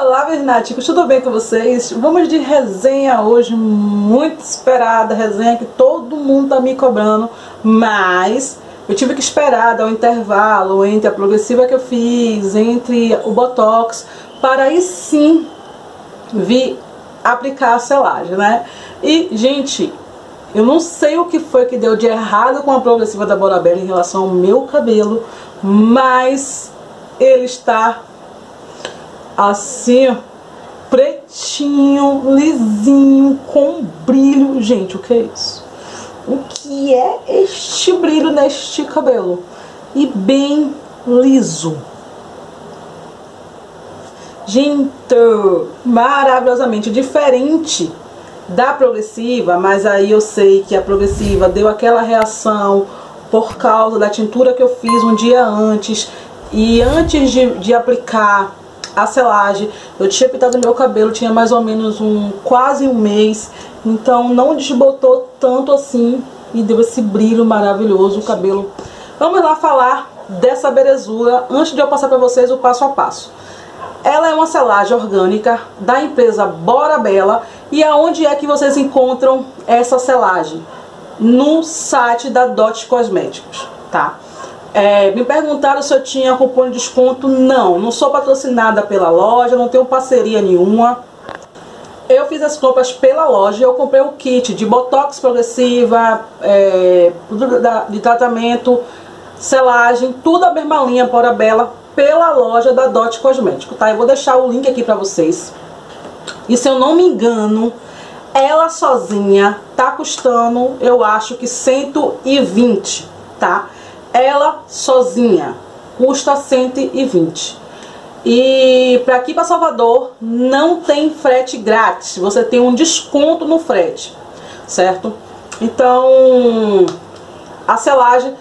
Olá, vernáticos, tudo bem com vocês? Vamos de resenha hoje, muito esperada, resenha que todo mundo tá me cobrando, mas eu tive que esperar dar um intervalo entre a progressiva que eu fiz, entre o Botox, para aí sim vir aplicar a selagem, né? E, gente, eu não sei o que foi que deu de errado com a progressiva da Borabella em relação ao meu cabelo, mas ele está assim, pretinho, lisinho, com brilho. Gente, o que é isso? O que é este brilho neste cabelo? E bem liso. Gente, maravilhosamente diferente da progressiva, mas aí eu sei que a progressiva deu aquela reação por causa da tintura que eu fiz um dia antes e antes de, de aplicar a selagem, eu tinha pintado meu cabelo, tinha mais ou menos um quase um mês, então não desbotou tanto assim e deu esse brilho maravilhoso o cabelo. Vamos lá falar dessa belezura antes de eu passar para vocês o passo a passo. Ela é uma selagem orgânica da empresa Bora Bela e aonde é que vocês encontram essa selagem? No site da Dot Cosméticos, tá? É, me perguntaram se eu tinha cupom de desconto. Não, não sou patrocinada pela loja, não tenho parceria nenhuma. Eu fiz as compras pela loja, eu comprei o kit de Botox progressiva, é, de tratamento, selagem, tudo a mesma linha Bora Bela pela loja da Dot Cosmético, tá? Eu vou deixar o link aqui pra vocês. E se eu não me engano, ela sozinha tá custando, eu acho que 120, tá? Ela sozinha custa 120. E para aqui para Salvador não tem frete grátis, você tem um desconto no frete, certo? Então, a selagem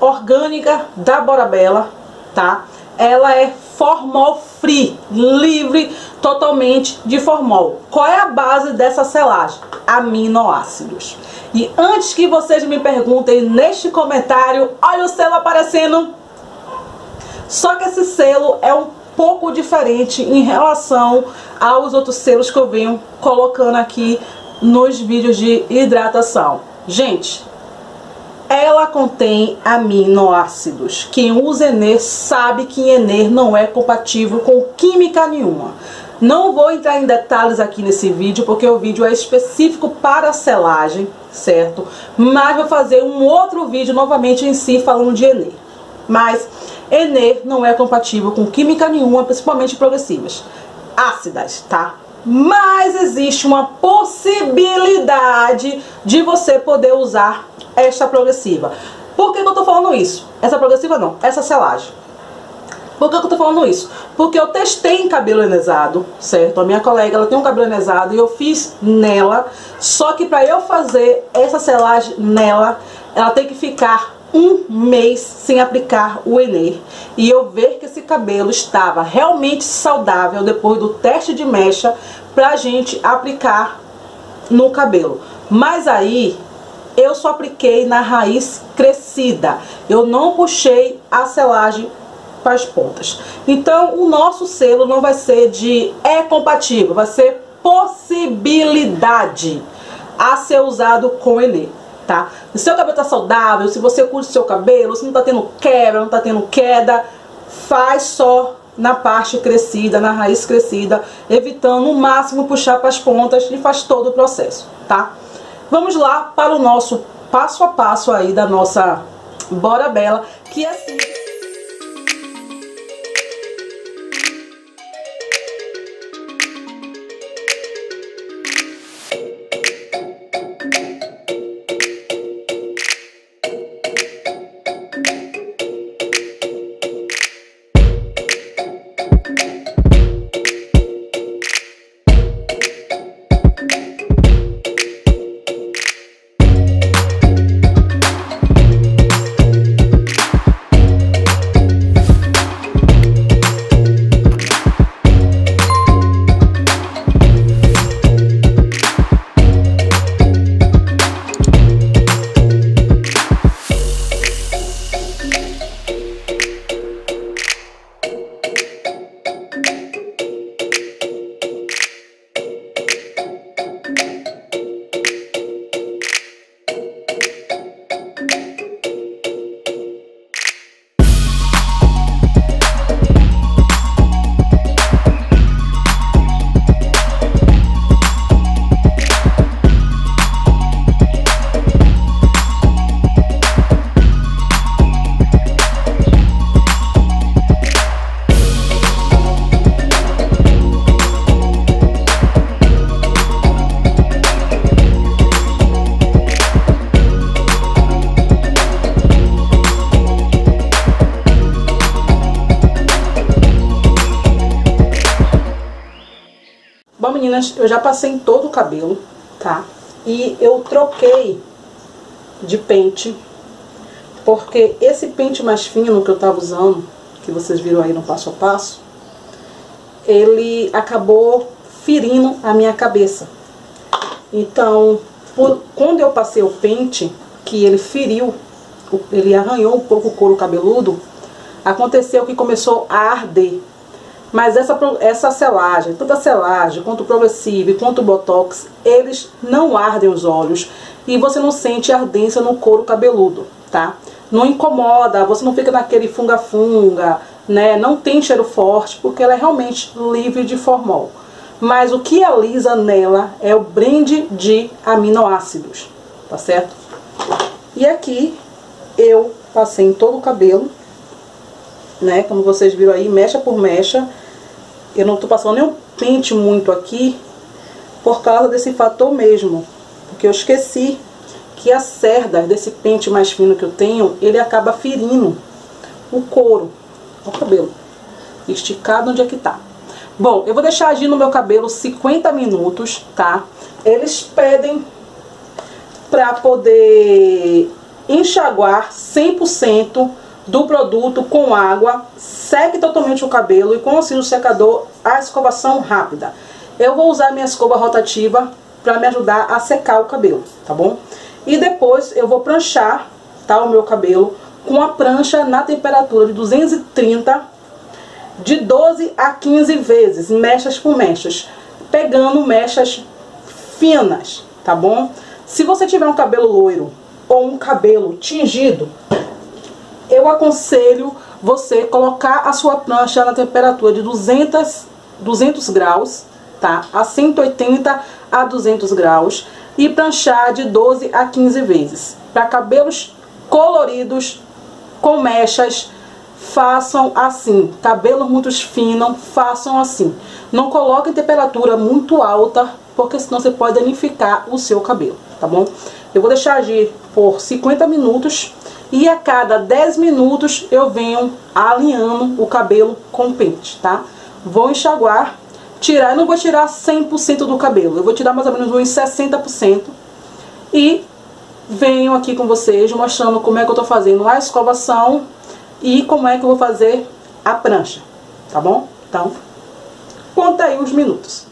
orgânica da Borabella, tá? Ela é formol free, livre totalmente de formol. Qual é a base dessa selagem? Aminoácidos. E antes que vocês me perguntem neste comentário, olha o selo aparecendo. Só que esse selo é um pouco diferente em relação aos outros selos que eu venho colocando aqui nos vídeos de hidratação. Gente, ela contém aminoácidos. Quem usa Ener sabe que Ener não é compatível com química nenhuma. Não vou entrar em detalhes aqui nesse vídeo, porque o vídeo é específico para selagem, certo? Mas vou fazer um outro vídeo novamente em si falando de Ener. Mas Ener não é compatível com química nenhuma, principalmente progressivas. Ácidas, tá? Mas existe uma possibilidade de você poder usar esta progressiva. Por que, que eu tô falando isso? Essa progressiva não, essa selagem. Por que eu tô falando isso? Porque eu testei em cabelo enesado, certo? A minha colega, ela tem um cabelo enesado e eu fiz nela. Só que para eu fazer essa selagem nela, ela tem que ficar um mês sem aplicar o Ener. E eu ver que esse cabelo estava realmente saudável depois do teste de mecha pra gente aplicar no cabelo. Mas aí eu só apliquei na raiz crescida. Eu não puxei a selagem para as pontas. Então, o nosso selo não vai ser de é compatível, vai ser possibilidade a ser usado com ele, tá? Se seu cabelo tá saudável, se você curte seu cabelo, se não tá tendo quebra, não tá tendo queda, faz só na parte crescida, na raiz crescida, evitando o máximo puxar para as pontas e faz todo o processo, tá? Vamos lá para o nosso passo a passo aí da nossa Bora Bela, que é assim... eu já passei em todo o cabelo, tá? E eu troquei de pente, porque esse pente mais fino que eu tava usando, que vocês viram aí no passo a passo, ele acabou ferindo a minha cabeça. Então, por, quando eu passei o pente, que ele feriu, ele arranhou um pouco o couro cabeludo, aconteceu que começou a arder. Mas essa, essa selagem, tanto a selagem, quanto o progressivo, quanto o botox, eles não ardem os olhos e você não sente ardência no couro cabeludo, tá? Não incomoda, você não fica naquele funga-funga, né? Não tem cheiro forte, porque ela é realmente livre de formol. Mas o que alisa nela é o blend de aminoácidos, tá certo? E aqui eu passei em todo o cabelo, né? Como vocês viram aí, mecha por mecha. Eu não tô passando nem pente muito aqui, por causa desse fator mesmo. Porque eu esqueci que as cerdas desse pente mais fino que eu tenho, ele acaba ferindo o couro, o cabelo. Esticado onde é que tá. Bom, eu vou deixar agir no meu cabelo 50 minutos, tá? Eles pedem pra poder enxaguar 100% do produto com água, seque totalmente o cabelo e com o auxílio secador a escovação rápida. Eu vou usar minha escova rotativa para me ajudar a secar o cabelo, tá bom? E depois eu vou pranchar, tá, o meu cabelo com a prancha na temperatura de 230 de 12 a 15 vezes, mechas por mechas, pegando mechas finas, tá bom? Se você tiver um cabelo loiro ou um cabelo tingido, eu aconselho você colocar a sua prancha na temperatura de 200, 200 graus, tá? A 180 a 200 graus e pranchar de 12 a 15 vezes. Para cabelos coloridos com mechas, façam assim. Cabelos muito finos, façam assim. Não coloque em temperatura muito alta, porque senão você pode danificar o seu cabelo, tá bom? Eu vou deixar agir por 50 minutos e a cada 10 minutos eu venho alinhando o cabelo com pente, tá? Vou enxaguar, tirar, eu não vou tirar 100% do cabelo, eu vou tirar mais ou menos uns 60% e venho aqui com vocês mostrando como é que eu tô fazendo a escovação e como é que eu vou fazer a prancha, tá bom? Então, conta aí os minutos.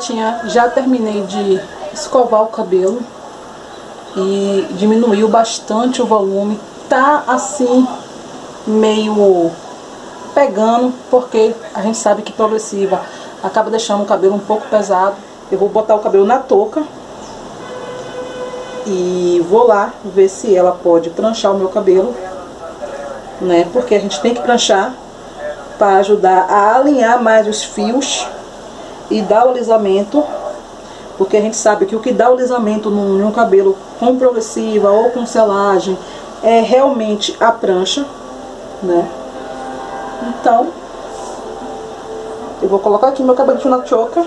Bom, gatinha, já terminei de escovar o cabelo e diminuiu bastante o volume. Tá assim, meio pegando, porque a gente sabe que progressiva acaba deixando o cabelo um pouco pesado. Eu vou botar o cabelo na touca e vou lá ver se ela pode pranchar o meu cabelo, né? Porque a gente tem que pranchar para ajudar a alinhar mais os fios e dar o alisamento, porque a gente sabe que o que dá o alisamento num, num cabelo com progressiva ou com selagem é realmente a prancha, né? Então, eu vou colocar aqui meu cabelo na choca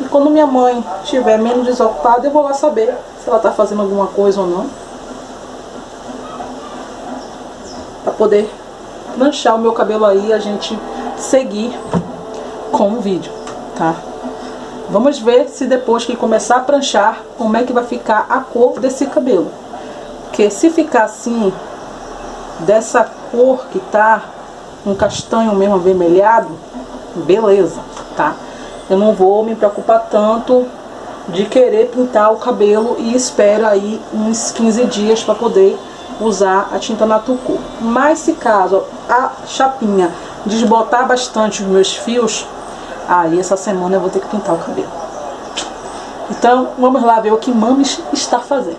e quando minha mãe estiver menos desocupada, eu vou lá saber se ela está fazendo alguma coisa ou não. Para poder manchar o meu cabelo aí a gente seguir com o vídeo tá? Vamos ver se depois que começar a pranchar, como é que vai ficar a cor desse cabelo. Porque se ficar assim, dessa cor que tá, um castanho mesmo avermelhado, beleza, tá? Eu não vou me preocupar tanto de querer pintar o cabelo e espero aí uns 15 dias para poder usar a tinta Natucur. Mas se caso a chapinha desbotar bastante os meus fios, Aí essa semana eu vou ter que pintar o cabelo. Então vamos lá ver o que Mames está fazendo.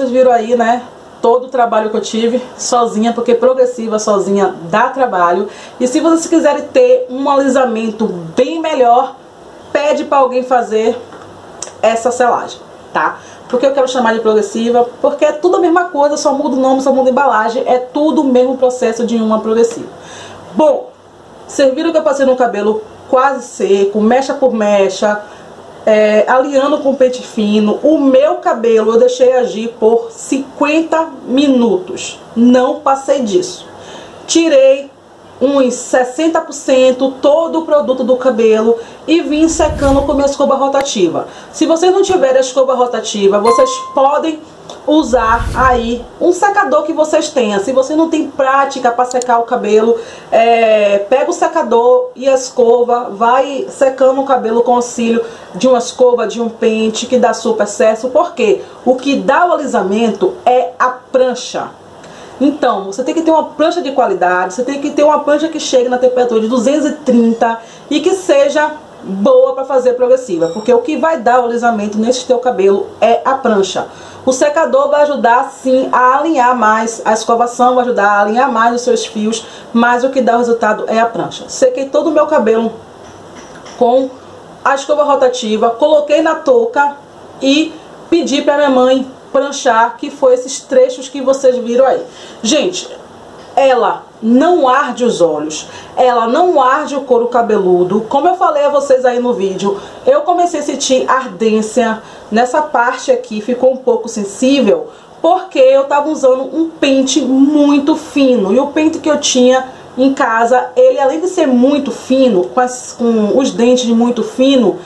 Vocês viram aí, né? Todo o trabalho que eu tive sozinha, porque progressiva sozinha dá trabalho. E se vocês quiserem ter um alisamento bem melhor, pede para alguém fazer essa selagem, tá? Porque eu quero chamar de progressiva, porque é tudo a mesma coisa, só muda o nome, só muda a embalagem, é tudo o mesmo processo de uma progressiva. Bom, vocês viram que eu passei no cabelo quase seco, mecha por mecha, é, alinhando com pente fino. O meu cabelo eu deixei agir por 50 minutos. Não passei disso. Tirei uns 60% todo o produto do cabelo e vim secando com minha escova rotativa. Se vocês não tiverem a escova rotativa, vocês podem usar aí um secador que vocês tenham. Se você não tem prática para secar o cabelo, é, pega o secador e a escova, vai secando o cabelo com auxílio de uma escova, de um pente que dá super certo. Porque o que dá o alisamento é a prancha. Então, você tem que ter uma prancha de qualidade, você tem que ter uma prancha que chegue na temperatura de 230 e que seja boa para fazer progressiva, porque o que vai dar o alisamento nesse teu cabelo é a prancha. O secador vai ajudar sim a alinhar mais, a escovação vai ajudar a alinhar mais os seus fios, mas o que dá o resultado é a prancha. Sequei todo o meu cabelo com a escova rotativa, coloquei na touca e pedi para minha mãe pranchar, que foi esses trechos que vocês viram aí. Gente, ela não arde os olhos, ela não arde o couro cabeludo. Como eu falei a vocês aí no vídeo, eu comecei a sentir ardência nessa parte aqui, ficou um pouco sensível, porque eu tava usando um pente muito fino. E o pente que eu tinha em casa, ele além de ser muito fino, com, as, com os dentes muito fino,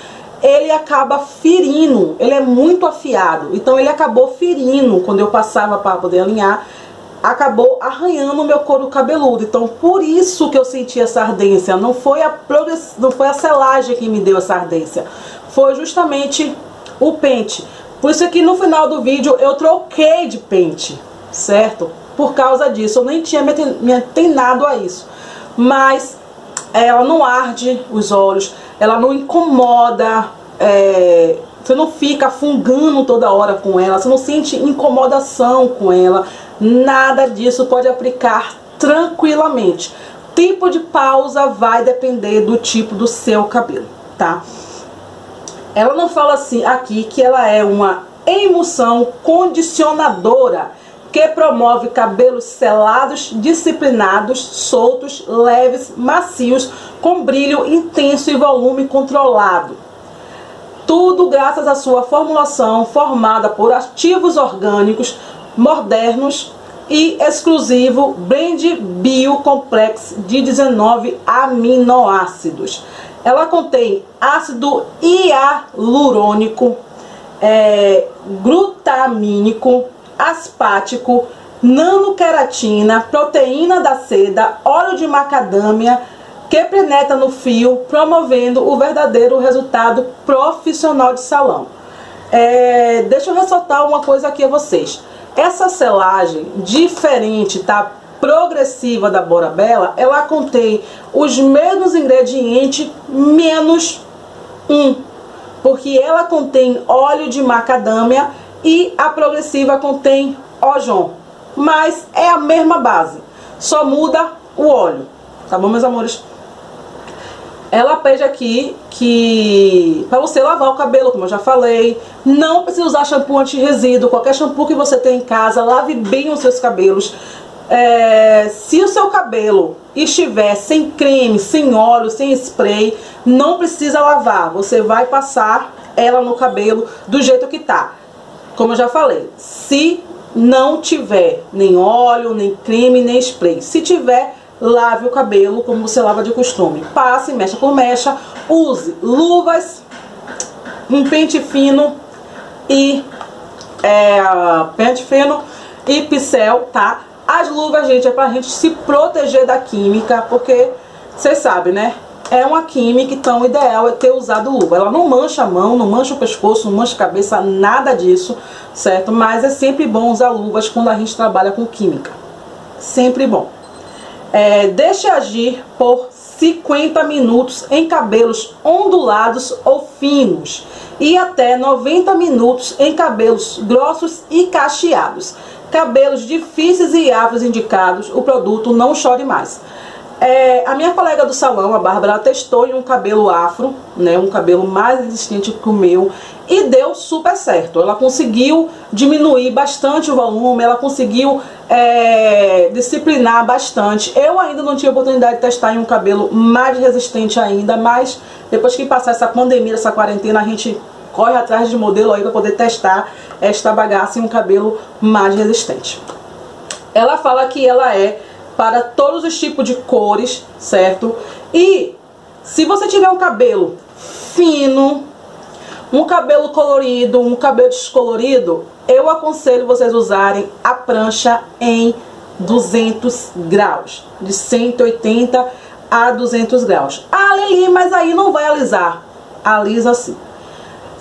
ele acaba ferindo, ele é muito afiado. Então ele acabou ferindo quando eu passava para poder alinhar acabou arranhando meu couro cabeludo. Então, por isso que eu senti essa ardência. Não foi a, não foi a selagem que me deu essa ardência. Foi justamente o pente. Por isso que no final do vídeo eu troquei de pente, certo? Por causa disso. Eu nem tinha me atenado a isso. Mas ela não arde os olhos, ela não incomoda... É, você não fica fungando toda hora com ela, você não sente incomodação com ela, nada disso pode aplicar tranquilamente. Tipo de pausa vai depender do tipo do seu cabelo, tá? Ela não fala assim aqui que ela é uma emulsão condicionadora que promove cabelos selados, disciplinados, soltos, leves, macios, com brilho intenso e volume controlado. Tudo graças à sua formulação formada por ativos orgânicos modernos e exclusivo Blend Bio Complex de 19 aminoácidos. Ela contém ácido hialurônico, é, glutamínico, aspático, nanoqueratina, proteína da seda, óleo de macadâmia, que penetra no fio, promovendo o verdadeiro resultado profissional de salão. É, deixa eu ressaltar uma coisa aqui a vocês. Essa selagem diferente, tá? Progressiva da Bora Bela, ela contém os mesmos ingredientes menos um, porque ela contém óleo de macadâmia e a progressiva contém ojon, mas é a mesma base, só muda o óleo, tá bom, meus amores? Ela pede aqui que para você lavar o cabelo, como eu já falei, não precisa usar shampoo anti-resíduo, qualquer shampoo que você tem em casa, lave bem os seus cabelos. É, se o seu cabelo estiver sem creme, sem óleo, sem spray, não precisa lavar. Você vai passar ela no cabelo do jeito que tá. Como eu já falei, se não tiver nem óleo, nem creme, nem spray. Se tiver, lave o cabelo como você lava de costume. Passe, mecha por mecha, use luvas, um pente fino e é, pente fino e pincel, tá? As luvas, gente, é pra gente se proteger da química, porque vocês sabem, né? É uma química, então o ideal é ter usado luva. Ela não mancha a mão, não mancha o pescoço, não mancha a cabeça, nada disso, certo? Mas é sempre bom usar luvas quando a gente trabalha com química. Sempre bom. É, deixe agir por 50 minutos em cabelos ondulados ou finos e até 90 minutos em cabelos grossos e cacheados. Cabelos difíceis e afros indicados, o produto não chore mais. É, a minha colega do salão, a Bárbara, testou em um cabelo afro, né, um cabelo mais resistente que o meu, e deu super certo. Ela conseguiu diminuir bastante o volume, ela conseguiu é, disciplinar bastante. Eu ainda não tive oportunidade de testar em um cabelo mais resistente ainda, mas depois que passar essa pandemia, essa quarentena, a gente corre atrás de modelo aí para poder testar esta bagaça em um cabelo mais resistente. Ela fala que ela é para todos os tipos de cores, certo? E se você tiver um cabelo fino, um cabelo colorido, um cabelo descolorido, eu aconselho vocês usarem a prancha em 200 graus, de 180 a 200 graus. Ah, Lili, mas aí não vai alisar. Alisa assim.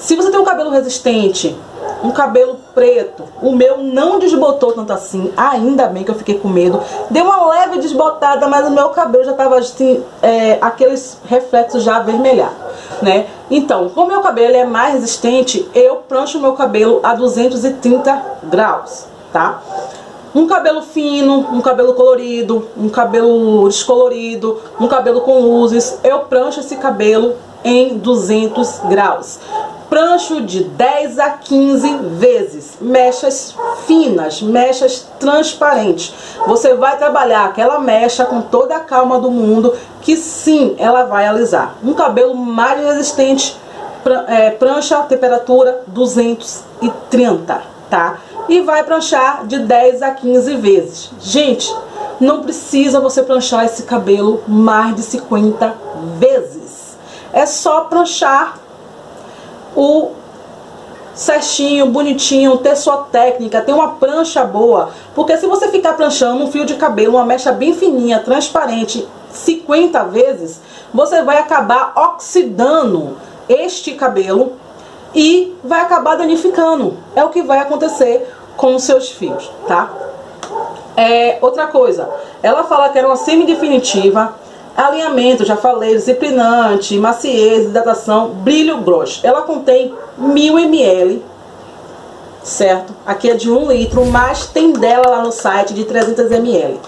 Se você tem um cabelo resistente, um cabelo preto. O meu não desbotou tanto assim. Ainda bem que eu fiquei com medo. Deu uma leve desbotada, mas o meu cabelo já estava assim, é, aqueles reflexos já avermelhados, né? Então, como o meu cabelo é mais resistente, eu prancho o meu cabelo a 230 graus, tá? Um cabelo fino, um cabelo colorido, um cabelo descolorido, um cabelo com luzes, eu prancho esse cabelo em 200 graus prancho de 10 a 15 vezes, mechas finas, mechas transparentes. Você vai trabalhar aquela mecha com toda a calma do mundo, que sim, ela vai alisar. Um cabelo mais resistente, é, prancha temperatura 230, tá? E vai pranchar de 10 a 15 vezes. Gente, não precisa você pranchar esse cabelo mais de 50 vezes. É só pranchar o certinho, bonitinho, ter sua técnica, ter uma prancha boa. Porque se você ficar pranchando um fio de cabelo, uma mecha bem fininha, transparente, 50 vezes, você vai acabar oxidando este cabelo e vai acabar danificando. É o que vai acontecer com os seus fios, tá? É, outra coisa, ela fala que era uma semi-definitiva, Alinhamento, já falei, disciplinante, maciez, hidratação, brilho brush. Ela contém 1000 ml, certo? Aqui é de 1 litro, mas tem dela lá no site de 300 ml.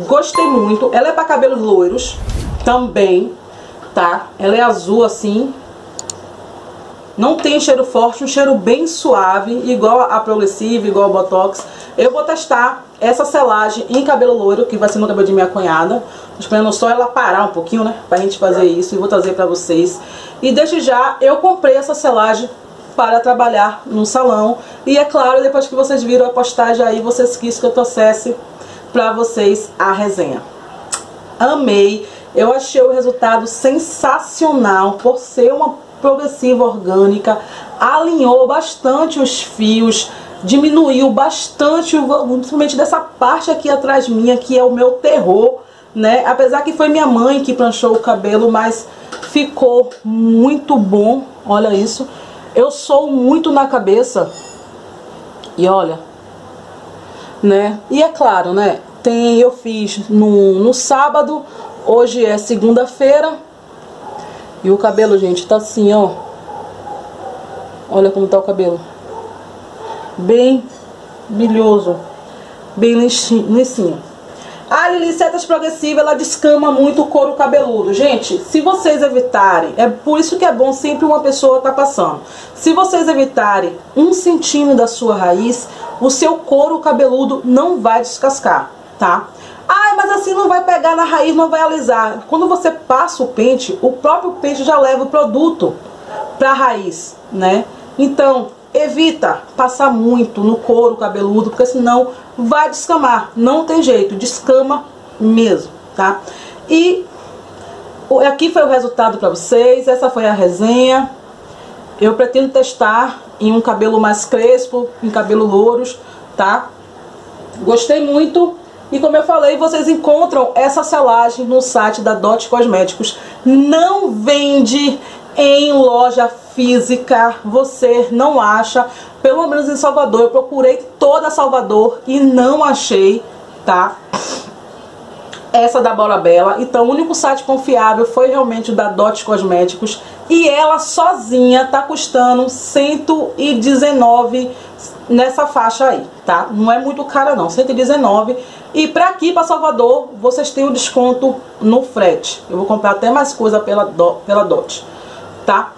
Gostei muito. Ela é para cabelos loiros também, tá? Ela é azul assim. Não tem cheiro forte, um cheiro bem suave, igual a progressiva, igual a Botox. Eu vou testar essa selagem em cabelo loiro, que vai ser no cabelo de minha cunhada. Esperando só ela parar um pouquinho, né? Pra gente fazer isso e vou trazer pra vocês. E desde já, eu comprei essa selagem para trabalhar no salão. E é claro, depois que vocês viram a postagem aí, vocês quis que eu trouxesse pra vocês a resenha. Amei. Eu achei o resultado sensacional por ser uma progressiva orgânica, alinhou bastante os fios, diminuiu bastante, principalmente dessa parte aqui atrás minha, que é o meu terror, né? Apesar que foi minha mãe que pranchou o cabelo, mas ficou muito bom, olha isso. Eu sou muito na cabeça, e olha, né? E é claro, né? Tem, eu fiz no, no sábado, hoje é segunda-feira, e o cabelo, gente, tá assim, ó. Olha como tá o cabelo. Bem brilhoso. Bem lisinho. A Lilicetas Progressiva, ela descama muito o couro cabeludo. Gente, se vocês evitarem, é por isso que é bom sempre uma pessoa tá passando. Se vocês evitarem um centímetro da sua raiz, o seu couro cabeludo não vai descascar, tá? Mas assim não vai pegar na raiz, não vai alisar. Quando você passa o pente, o próprio pente já leva o produto para a raiz, né? Então, evita passar muito no couro cabeludo, porque senão vai descamar. Não tem jeito, descama mesmo, tá? E aqui foi o resultado para vocês, essa foi a resenha. Eu pretendo testar em um cabelo mais crespo, em cabelo louros, tá? Gostei muito. E como eu falei, vocês encontram essa selagem no site da Dot Cosméticos. Não vende em loja física, você não acha, pelo menos em Salvador. Eu procurei toda Salvador e não achei, tá? Essa da Bora Bela. Então o único site confiável foi realmente o da Dot Cosméticos. E ela sozinha tá custando 119 nessa faixa aí, tá? Não é muito cara não, 119. E pra aqui, pra Salvador, vocês têm o um desconto no frete. Eu vou comprar até mais coisa pela, do, pela DOT, tá?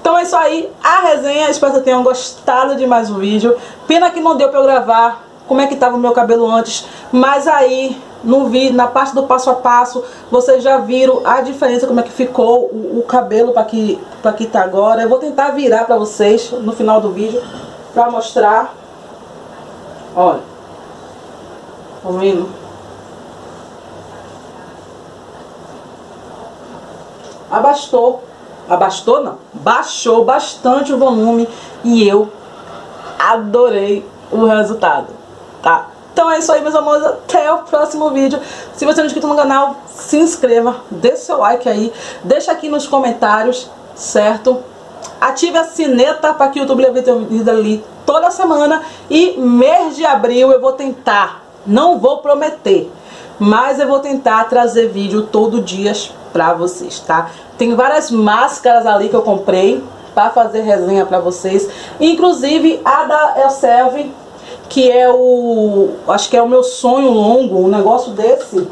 Então é isso aí, a resenha, espero que tenham gostado de mais um vídeo. Pena que não deu pra eu gravar como é que tava o meu cabelo antes, mas aí no vídeo, na parte do passo a passo, vocês já viram a diferença, como é que ficou o, o cabelo para que, pra que tá agora. Eu vou tentar virar pra vocês no final do vídeo, pra mostrar. Olha. Tá vendo? Abastou. Abastou não. Baixou bastante o volume e eu adorei o resultado, tá? Então é isso aí, meus amores. Até o próximo vídeo. Se você não é inscrito no canal, se inscreva. Deixe seu like aí. Deixa aqui nos comentários, certo? Ative a sineta para que o YouTube leve teu vídeo ali toda semana. E mês de abril eu vou tentar, não vou prometer, mas eu vou tentar trazer vídeo todo dia pra vocês, tá? Tem várias máscaras ali que eu comprei para fazer resenha pra vocês. Inclusive a da Elserve que é o, acho que é o meu sonho longo, um negócio desse,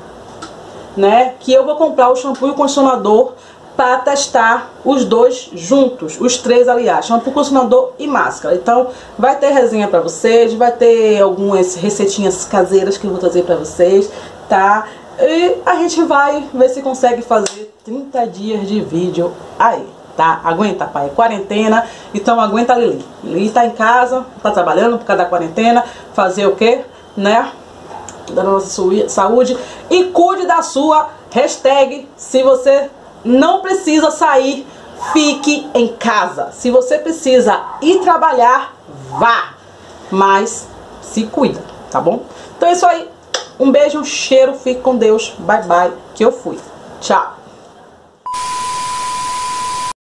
né? Que eu vou comprar o shampoo e o condicionador para testar os dois juntos, os três aliás, shampoo, condicionador e máscara. Então vai ter resenha para vocês, vai ter algumas receitinhas caseiras que eu vou trazer para vocês, tá? E a gente vai ver se consegue fazer 30 dias de vídeo aí tá? Aguenta, pai. Quarentena, então aguenta a Lili. Lili tá em casa, tá trabalhando por causa da quarentena, fazer o quê? Né? Da nossa saúde. E cuide da sua hashtag. Se você não precisa sair, fique em casa. Se você precisa ir trabalhar, vá. Mas se cuida, tá bom? Então é isso aí. Um beijo, um cheiro, fique com Deus. Bye, bye, que eu fui. Tchau.